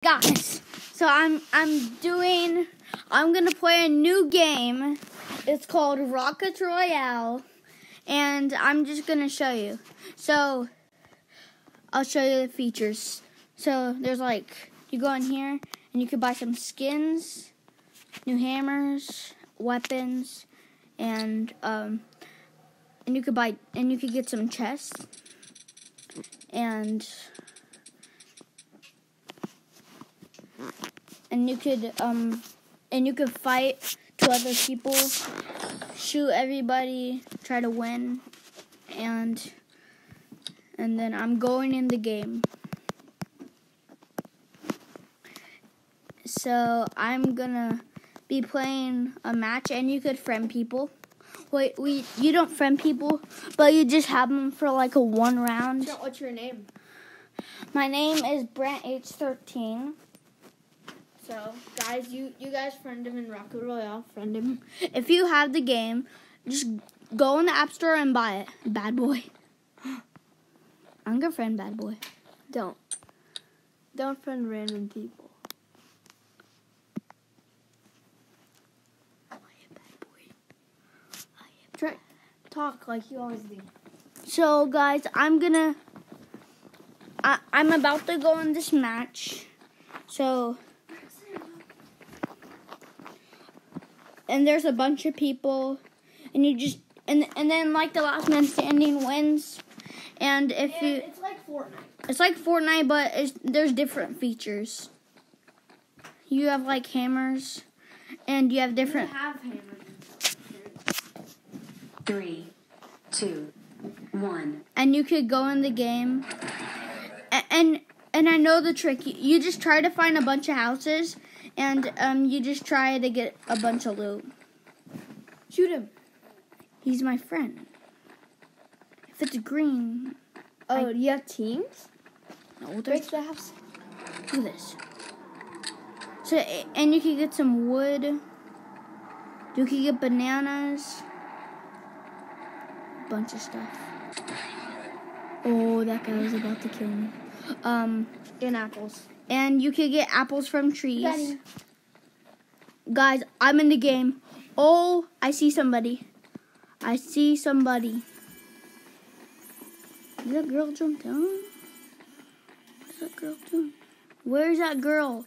guys so i'm i'm doing i'm gonna play a new game. It's called rocket royale and i'm just gonna show you. So i'll show you the features. So there's like you go in here and you can buy some skins new hammers weapons and um and you could buy and you could get some chests and and you could um and you could fight to other people, shoot everybody, try to win, and and then I'm going in the game. So I'm gonna be playing a match, and you could friend people. Wait, we you don't friend people, but you just have them for like a one round. What's your name? My name is Brent H13. So, guys, you you guys friend him in Rocket Royale. Friend him. If you have the game, just go in the App Store and buy it. Bad boy. I'm gonna friend Bad Boy. Don't. Don't friend random people. I have to try talk like you always do. So, guys, I'm gonna. I, I'm about to go in this match. So. And there's a bunch of people, and you just and and then like the last man standing wins, and if And you it's like Fortnite. It's like Fortnite, but it's, there's different features. You have like hammers, and you have different. You have hammers. Three, two, one. And you could go in the game, and and, and I know the trick. You, you just try to find a bunch of houses, and um, you just try to get a bunch of loot. Shoot him. He's my friend. If it's green, Oh, I- do you have teams? no, Break the house. do this. So and you can get some wood. You can get bananas. Bunch of stuff. Oh, that guy was about to kill me. Um, And apples. And you can get apples from trees. Him. Guys, I'm in the game. Oh, I see somebody. I see somebody. Did that girl jump down? What's that girl doing? Where's that girl?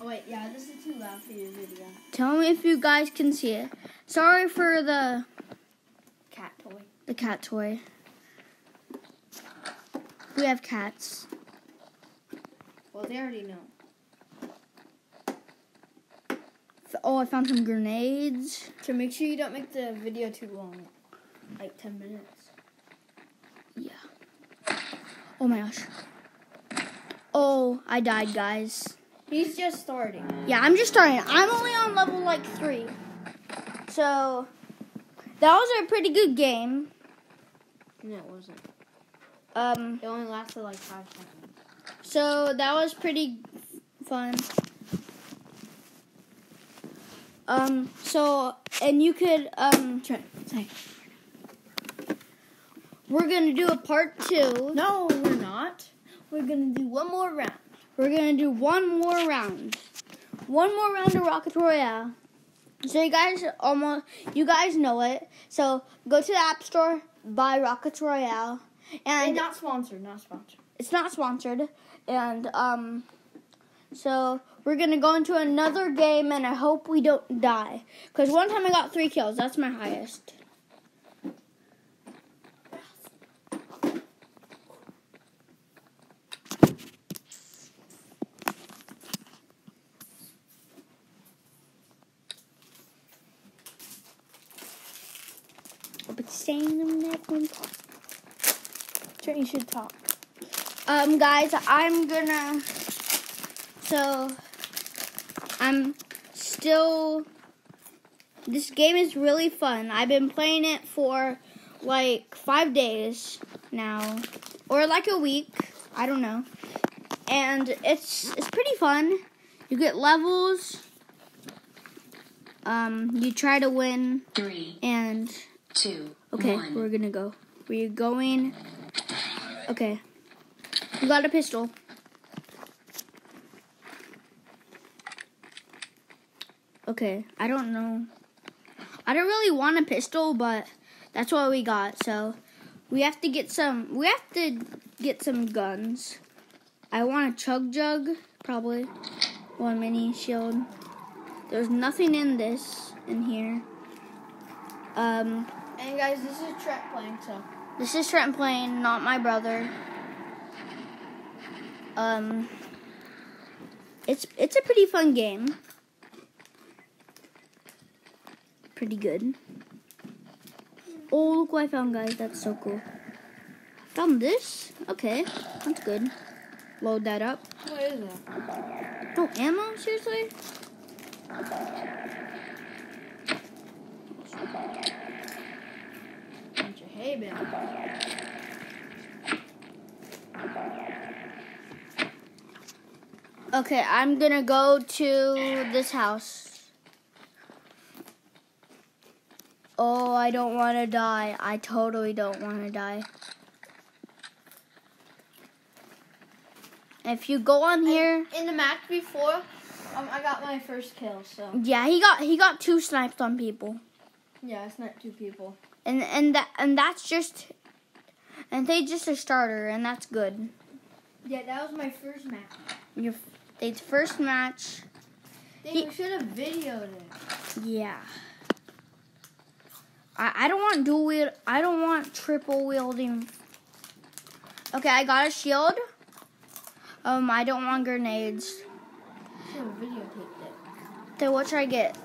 Oh wait, yeah, this is too loud for your video. Tell me if you guys can see it. Sorry for the Cat toy. the cat toy. We have cats. Well, they already know. F- Oh, I found some grenades. So make sure you don't make the video too long, like ten minutes. Yeah. Oh my gosh. Oh, I died, guys. He's just starting. Yeah, I'm just starting. I'm only on level like three. So that was a pretty good game. No, it wasn't. Um, It only lasted like five seconds. So that was pretty fun. Um, so and you could um Try. Say. we're gonna do a part two. No, we're not. We're gonna do one more round. We're gonna do one more round. One more round of Rocket Royale. So you guys almost you guys know it. So go to the App Store, buy Rocket Royale. And And not sponsored, not sponsored. it's not sponsored. And um so we're gonna go into another game and I hope we don't die. Cause one time I got three kills, that's my highest. But staying in that one Trent, you should talk. Um, guys, I'm gonna. So, I'm still. This game is really fun. I've been playing it for like five days now, or like a week. I don't know. And it's it's pretty fun. You get levels. Um, you try to win, Three, and two, okay, one. we're gonna go. We're going. Okay. We got a pistol. Okay, I don't know. I don't really want a pistol, but that's what we got. So we have to get some. We have to get some guns. I want a chug jug, probably. One mini shield. There's nothing in this in here. Um. And guys, this is trap playing so this is Trent playing, not my brother. Um, it's it's a pretty fun game. Pretty good. Oh, look what I found, guys. That's so cool. Found this. Okay, that's good. Load that up. what is that? Oh, ammo? Seriously? Bunch of hay bales. Okay, I'm gonna go to this house. Oh, I don't want to die. I totally don't want to die. If you go on here, In the match before, um, I got my first kill, so yeah, he got he got two snipes on people, yeah, it's not two people. And and that and that's just, and they just a starter, and that's good. Yeah, that was my first match. Your they first match, He- should have videoed it. yeah. I I don't want dual wield. I don't want triple wielding. Okay, I got a shield. Um, I don't want grenades. Should have videotaped it. Then what should I get?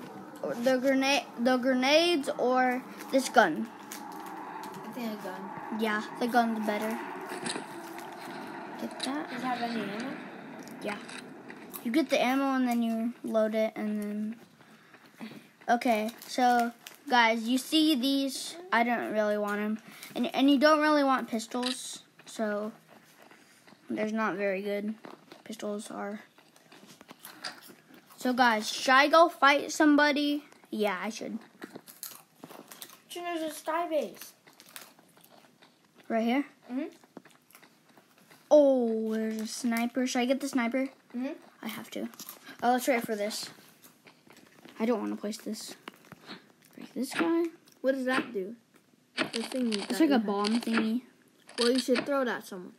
The grenade, the grenades, or this gun? I think a gun. Yeah, the gun's better. Get that. Does it have any ammo? Yeah. You get the ammo and then you load it and then. Okay, so guys, you see these? I don't really want them, and and you don't really want pistols, so there's not very good. Pistols are. So guys, should I go fight somebody? Yeah, I should. There's a sky base. Right here. Mhm. Oh, there's a sniper. Should I get the sniper? Mhm. I have to. Oh, let's wait for this. I don't want to place this. Break this guy. What does that do? The thing you It's like a bomb thingy. Well, you should throw it at someone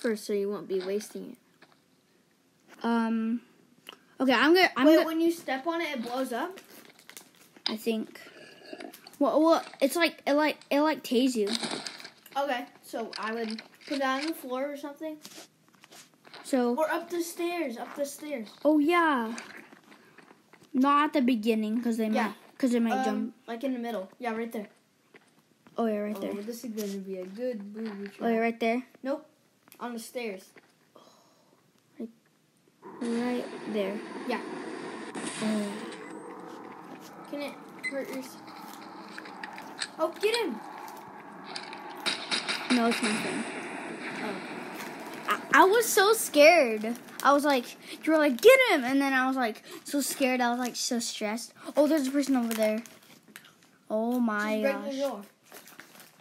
first, so you won't be wasting it. Um. Okay, I'm gonna. I'm Wait, gonna. when you step on it, it blows up. I think. Well, well, it's like it like it like tase you. Okay, so I would put that on the floor or something, So. or up the stairs. Up the stairs. Oh yeah. Not at the beginning, cause they Yeah. might. Cause they might Um, jump. like in the middle. Yeah, right there. Oh yeah, right there. Oh, this is gonna be a good booby Oh yeah, right there. Nope. On the stairs. Right there. Yeah. Oh. Can it hurt your? Oh, get him! No, it's my friend. Oh. I, I was so scared. I was like, you were like, get him, and then I was like, so scared. I was like, so stressed. Oh, there's a person over there. Oh my the gosh. door.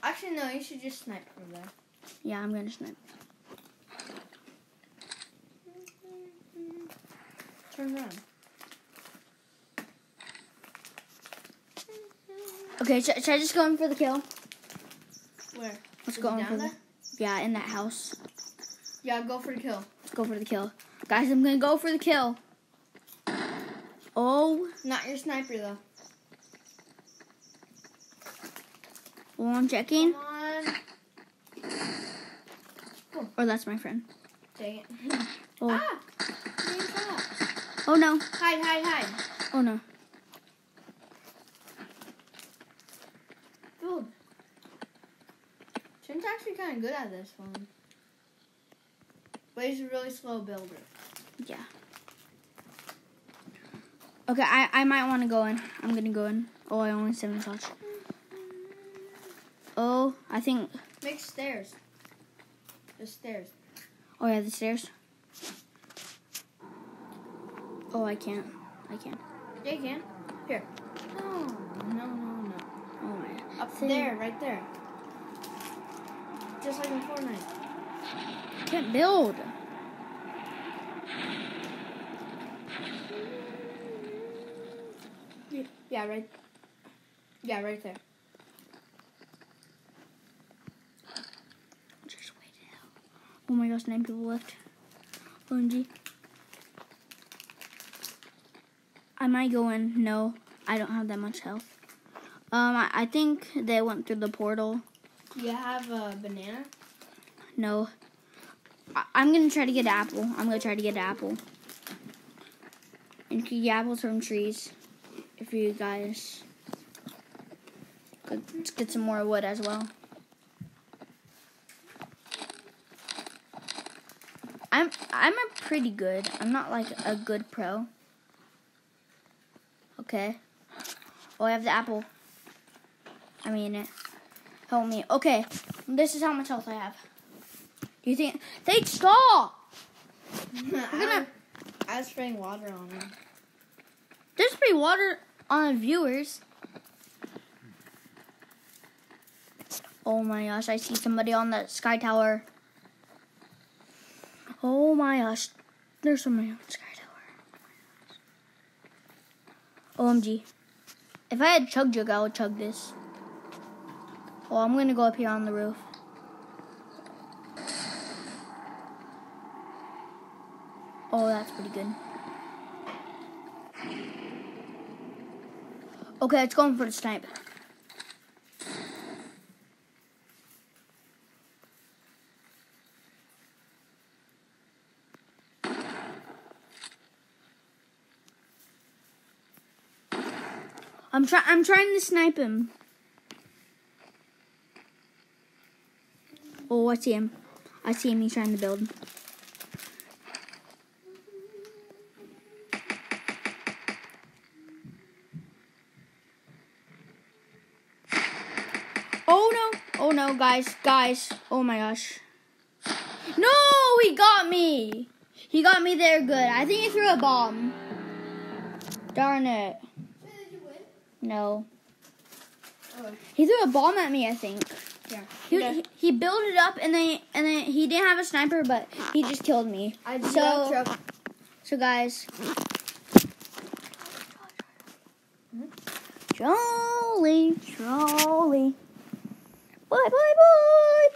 Actually, no. You should just snipe from there. Yeah, I'm gonna snipe. Turn around. Okay, should, should I just go in for the kill? Where? Let's Is go in for the. Yeah, in that house. Yeah, go for the kill. Let's go for the kill, guys. I'm gonna go for the kill. Oh, Not your sniper though. well, I'm checking. Or that's my friend. Dang it. Oh, Ah! Oh no, Hide, hide, hide. oh no. Dude. Tim's actually kind of good at this one. But he's a really slow builder. Yeah. Okay, I, I might want to go in. I'm gonna go in. Oh, I only seven shots. Oh, I think. Make stairs. The stairs. Oh yeah, the stairs. Oh, I can't. I can't. Yeah, you can. Here. No, no, no, no. Oh my. Up See? there, right there. Just like in Fortnite. Can't build. Yeah, right. Yeah, right there. Just wait it out. Oh my gosh, nine people left. OMG. Am I going? No, I don't have that much health. Um, I, I think they went through the portal. Do you have a banana? No. I, I'm gonna try to get an apple. I'm gonna try to get an apple. And you can get apples from trees. If you guys. Let's get some more wood as well. I'm I'm a pretty good. I'm not like a good pro. Okay. Oh, I have the apple. I mean it. Help me. Okay. This is how much health I have. Do you think they? I'm gonna- I was spraying water on him. There's spray water on the viewers. Oh my gosh, I see somebody on the sky tower. Oh my gosh, there's somebody on the sky tower. OMG. If I had Chug Jug, I would chug this. Oh, I'm gonna go up here on the roof. Oh, that's pretty good. Okay, it's going for the snipe. I'm trying. I'm trying to snipe him. Oh, I see him. I see him. He's trying to build. Oh no! Oh no, guys, guys! Oh my gosh! No, he got me. He got me there good. I think he threw a bomb. Darn it! No. Oh. He threw a bomb at me. I think. Yeah. He, Okay. he, he built it up and then and then he didn't have a sniper, but he just killed me. I So- So guys, hmm? Jolly, Jolly, bye bye bye.